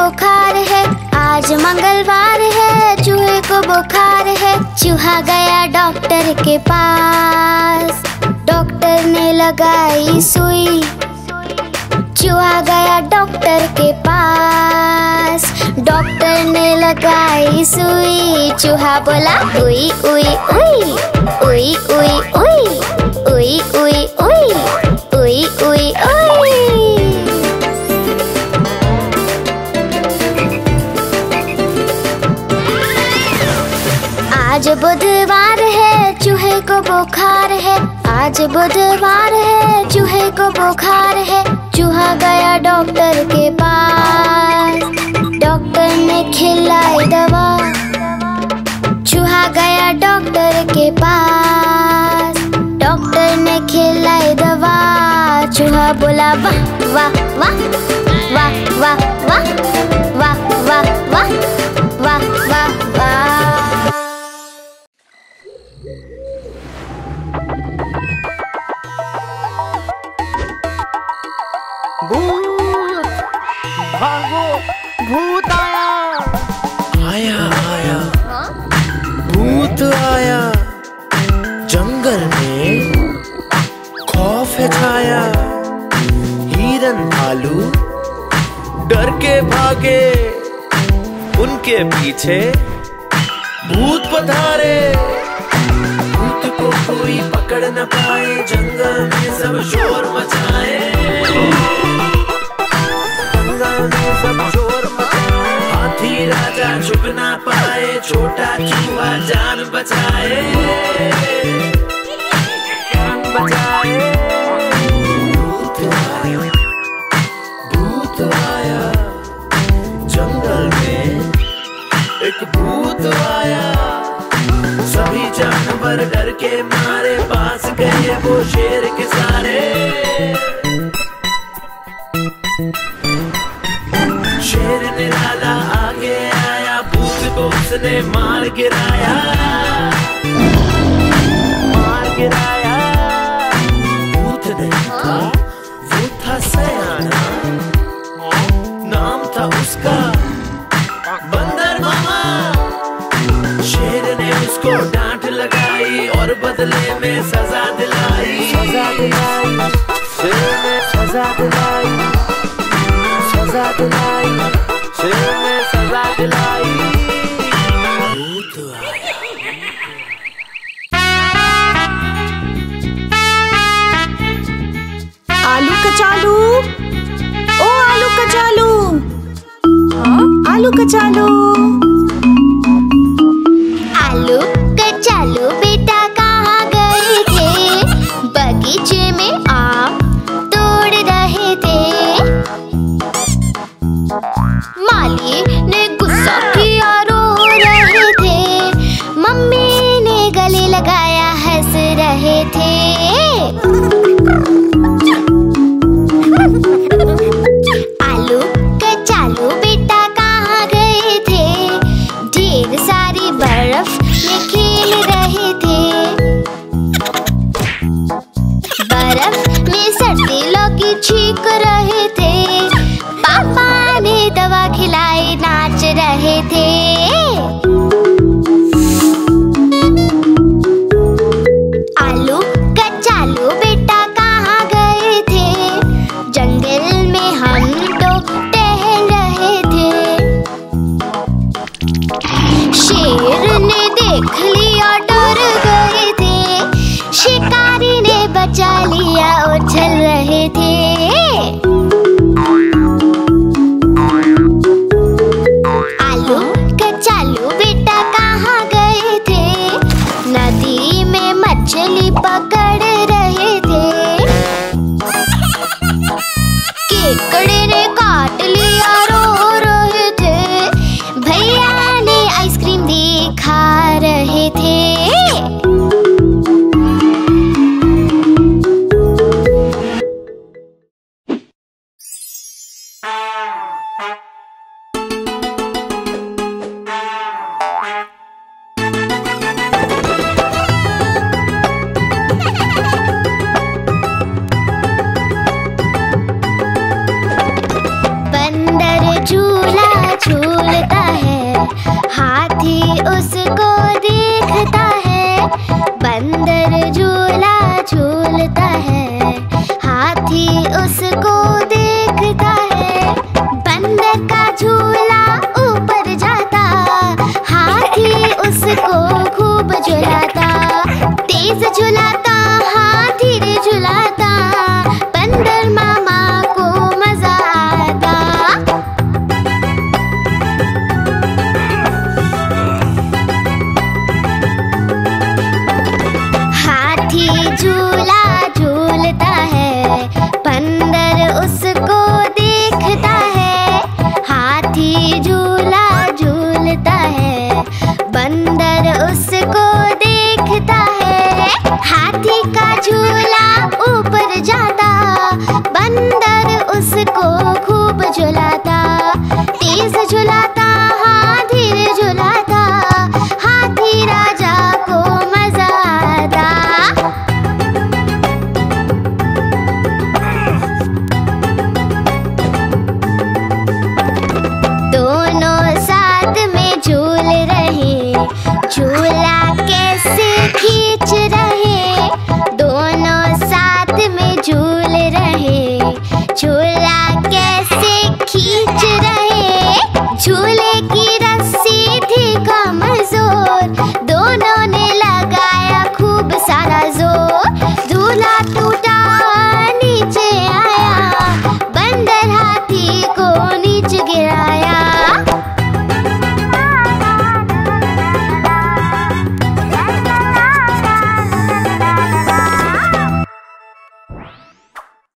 बुखार है, आज मंगलवार है, चूहे को बुखार है, चूहा गया डॉक्टर के पास। डॉक्टर ने लगाई सुई, चूहा गया डॉक्टर के पास। डॉक्टर ने लगाई सुई, चूहा बोला, उई उई उई। बुधवार है, चूहे को बुखार है, चूहा गया डॉक्टर के पास। डॉक्टर ने खिलाई दवा। चूहा गया डॉक्टर के पास। डॉक्टर ने खिलाई दवा। चूहा बोला, वाह वाह वाह वाह वाह वाह वाह वाह वाह हिरन भालू डर के भागे उनके पीछे। भूत पधारे। भूत को कोई पकड़ न पाए, जंगल में सब शोर मचाए। सब शोर मचाए। हाथी राजा छुप ना पाए, छोटा चूहा जान बचाए। जानवर डर के मारे, पास गए वो शेर के सारे। शेर निराला आगे आया, भूत को उसने मार गिराया।